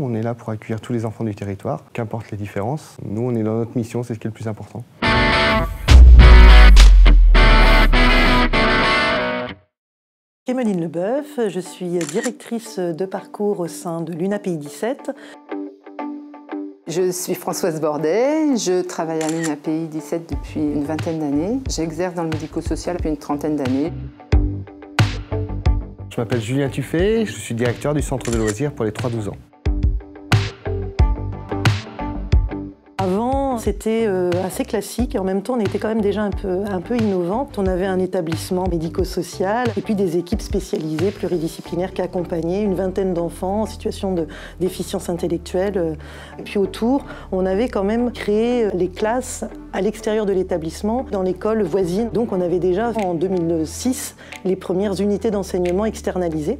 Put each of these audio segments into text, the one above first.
On est là pour accueillir tous les enfants du territoire, qu'importe les différences. Nous, on est dans notre mission, c'est ce qui est le plus important. Emeline Leboeuf, je suis directrice de parcours au sein de l'UNAPI 17. Je suis Françoise Bordet, je travaille à l'UNAPI 17 depuis une vingtaine d'années. J'exerce dans le médico-social depuis une trentaine d'années. Je m'appelle Julien Tuffet, je suis directeur du centre de loisirs pour les 3-12 ans. C'était euh, assez classique et en même temps on était quand même déjà un peu, un innovante. On avait un établissement médico-social et puis des équipes spécialisées pluridisciplinaires qui accompagnaient une vingtaine d'enfants en situation de déficience intellectuelle. Et puis autour, on avait quand même créé les classes à l'extérieur de l'établissement, dans l'école voisine. Donc on avait déjà en 2006 les premières unités d'enseignement externalisées.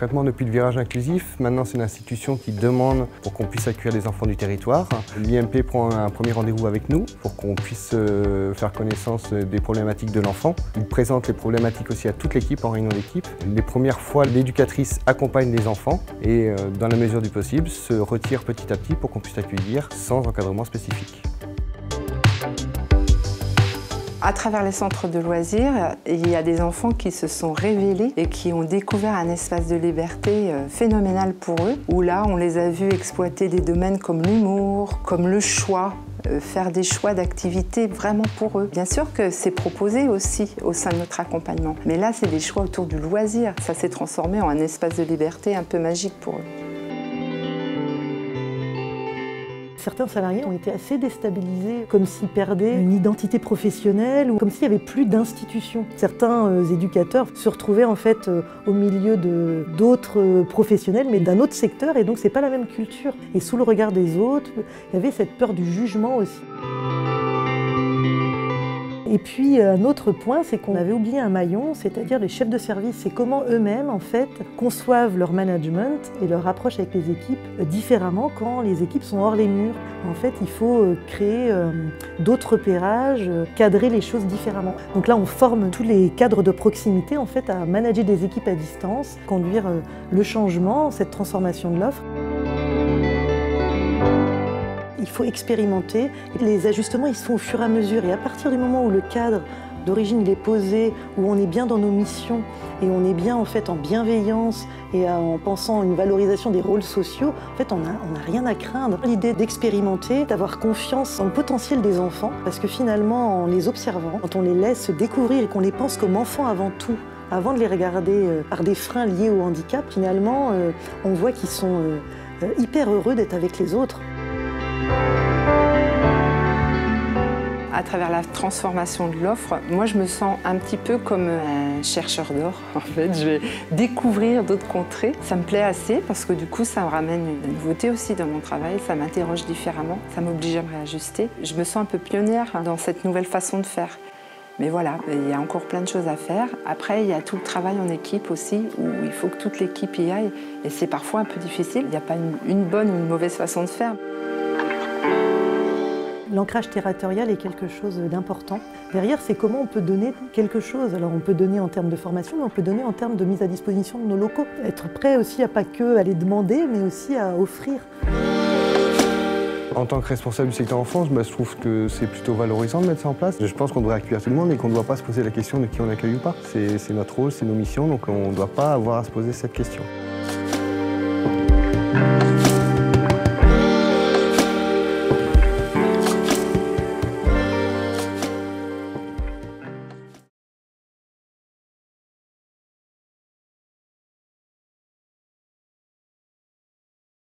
Concrètement, depuis le virage inclusif, maintenant c'est une institution qui demande pour qu'on puisse accueillir des enfants du territoire. L'IMP prend un premier rendez-vous avec nous pour qu'on puisse euh, faire connaissance des problématiques de l'enfant. Il présente les problématiques aussi à toute l'équipe en réunion d'équipe. Les premières fois, l'éducatrice accompagne les enfants et, euh, dans la mesure du possible, se retire petit à petit pour qu'on puisse accueillir sans encadrement spécifique. À travers les centres de loisirs, il y a des enfants qui se sont révélés et qui ont découvert un espace de liberté euh, phénoménal pour eux, où là, on les a vus exploiter des domaines comme l'humour, comme le choix, euh, faire des choix d'activités vraiment pour eux. Bien sûr que c'est proposé aussi au sein de notre accompagnement, mais là, c'est des choix autour du loisir. Ça s'est transformé en un espace de liberté un peu magique pour eux. Certains salariés ont été assez déstabilisés, comme s'ils perdaient une identité professionnelle ou comme s'il n'y avait plus d'institution. Certains euh, éducateurs se retrouvaient en fait euh, au milieu d'autres euh, professionnels, mais d'un autre secteur, et donc c'est pas la même culture. Et sous le regard des autres, il y avait cette peur du jugement aussi. Et puis un autre point, c'est qu'on avait oublié un maillon, c'est-à-dire les chefs de service. C'est comment eux-mêmes, en fait, conçoivent leur management et leur approche avec les équipes différemment quand les équipes sont hors les murs. En fait, il faut euh, créer euh, d'autres repérages, euh, cadrer les choses différemment. Donc là, on forme tous les cadres de proximité, en fait, à manager des équipes à distance, conduire le changement, cette transformation de l'offre expérimenter. Les ajustements, ils se font au fur et à mesure. Et à partir du moment où le cadre d'origine est posé, où on est bien dans nos missions et on est bien en fait en bienveillance et en pensant à une valorisation des rôles sociaux, en fait on n'a rien à craindre. L'idée d'expérimenter, d'avoir confiance en le potentiel des enfants, parce que finalement en les observant, quand on les laisse découvrir et qu'on les pense comme enfants avant tout, avant de les regarder euh, par des freins liés au handicap, finalement euh, on voit qu'ils sont euh, hyper heureux d'être avec les autres. À travers la transformation de l'offre, moi je me sens un petit peu comme un chercheur d'or. En fait, je vais découvrir d'autres contrées. Ça me plaît assez parce que du coup, ça me ramène une nouveauté aussi dans mon travail. Ça m'interroge différemment. Ça m'oblige à me réajuster. Je me sens un peu pionnière dans cette nouvelle façon de faire. Mais voilà, il y a encore plein de choses à faire. Après, il y a tout le travail en équipe aussi, où il faut que toute l'équipe y aille. Et c'est parfois un peu difficile. Il n'y a pas une bonne ou une mauvaise façon de faire. L'ancrage territorial est quelque chose d'important. Derrière, c'est comment on peut donner quelque chose. Alors on peut donner en termes de formation, mais on peut donner en termes de mise à disposition de nos locaux. Être prêt aussi à pas que à les demander, mais aussi à offrir. En tant que responsable du secteur enfance, bah, je trouve que c'est plutôt valorisant de mettre ça en place. Je pense qu'on devrait accueillir tout le monde et qu'on ne doit pas se poser la question de qui on accueille ou pas. C'est notre rôle, c'est nos missions, donc on ne doit pas avoir à se poser cette question.